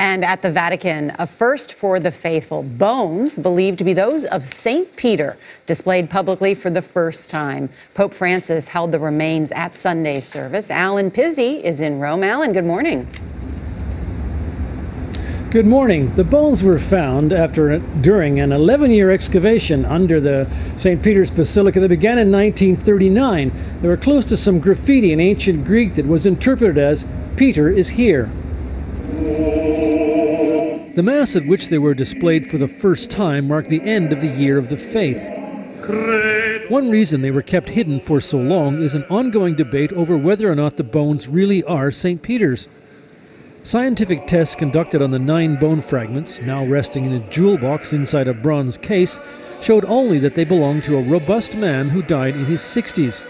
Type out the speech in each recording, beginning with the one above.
And at the Vatican, a first for the faithful. Bones believed to be those of St. Peter, displayed publicly for the first time. Pope Francis held the remains at Sunday's service. Allen Pizzey is in Rome. Allen, good morning. Good morning. The bones were found after during an 11-year excavation under the St. Peter's Basilica that began in 1939. They were close to some graffiti in ancient Greek that was interpreted as Peter is here. The Mass at which they were displayed for the first time marked the end of the Year of the Faith. One reason they were kept hidden for so long is an ongoing debate over whether or not the bones really are St. Peter's. Scientific tests conducted on the nine bone fragments, now resting in a jewel box inside a bronze case, showed only that they belonged to a robust man who died in his 60s.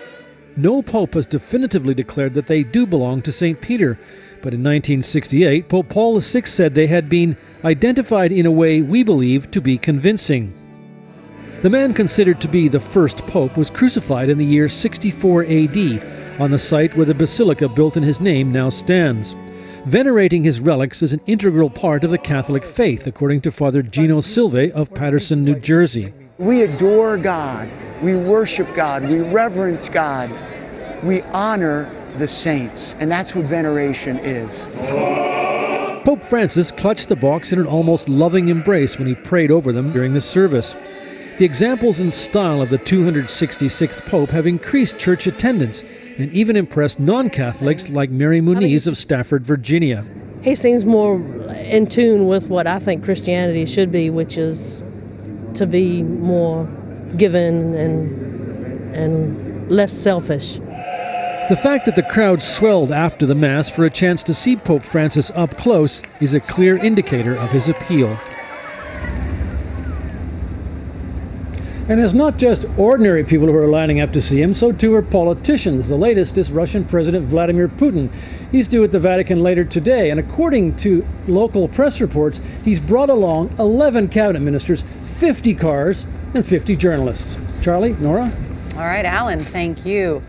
No pope has definitively declared that they do belong to St. Peter, but in 1968, Pope Paul VI said they had been identified in a way we believe to be convincing. The man considered to be the first pope was crucified in the year 64 AD on the site where the basilica built in his name now stands. Venerating his relics is an integral part of the Catholic faith, according to Father Gino Silve of Paterson, New Jersey. We adore God, we worship God, we reverence God, we honor the saints, and that's what veneration is. Pope Francis clutched the box in an almost loving embrace when he prayed over them during the service. The examples and style of the 266th Pope have increased church attendance and even impressed non Catholics like Mary Muniz of Stafford, Virginia. He seems more in tune with what I think Christianity should be, which is to be more given and, and less selfish. The fact that the crowd swelled after the Mass for a chance to see Pope Francis up close is a clear indicator of his appeal. And it's not just ordinary people who are lining up to see him, so too are politicians. The latest is Russian President Vladimir Putin. He's due at the Vatican later today, and according to local press reports, he's brought along 11 cabinet ministers, 50 cars, and 50 journalists. Charlie, Nora? All right, Allen, thank you.